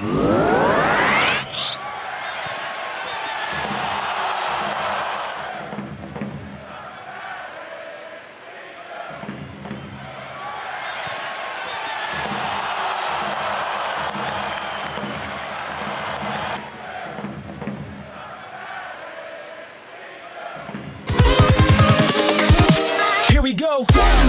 Whoa. go.